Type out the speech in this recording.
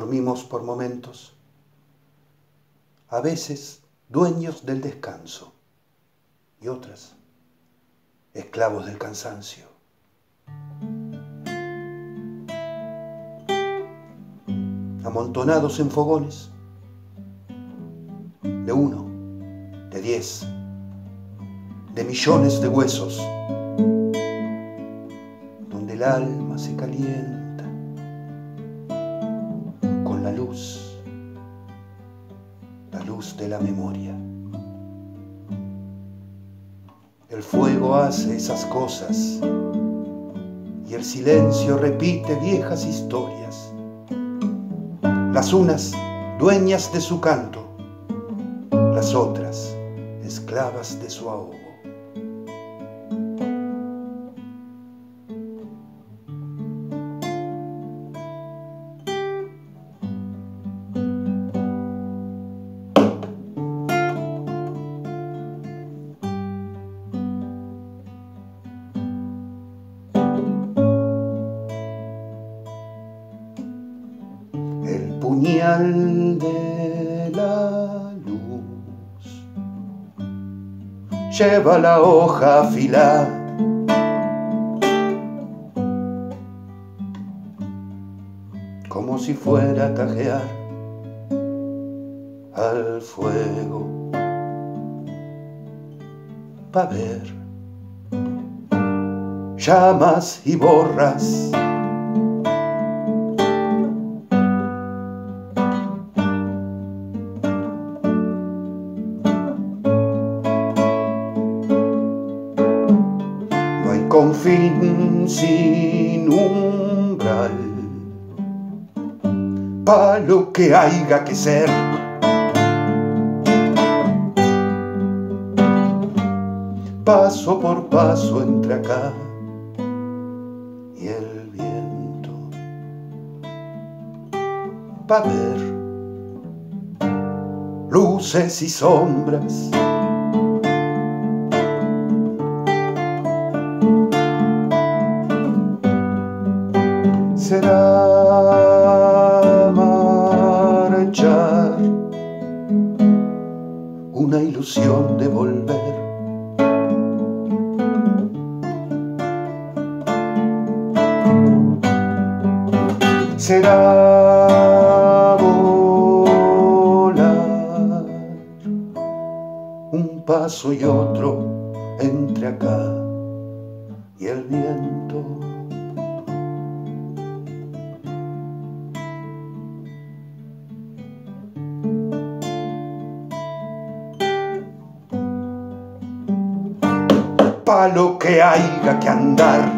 dormimos por momentos, a veces dueños del descanso y otras esclavos del cansancio. Amontonados en fogones, de uno, de diez, de millones de huesos, donde el alma se calienta la luz de la memoria. El fuego hace esas cosas y el silencio repite viejas historias. Las unas dueñas de su canto, las otras esclavas de su ahogo. Puñal de la luz. Lleva la hoja afilada. Como si fuera a tajear al fuego para ver llamas y borras confín sin umbral, pa' lo que haya que ser. Paso por paso entre acá y el viento, pa' ver luces y sombras. Será marchar, una ilusión de volver. Será volar un paso y otro entre acá y el viento. Pa' lo que haya que andar.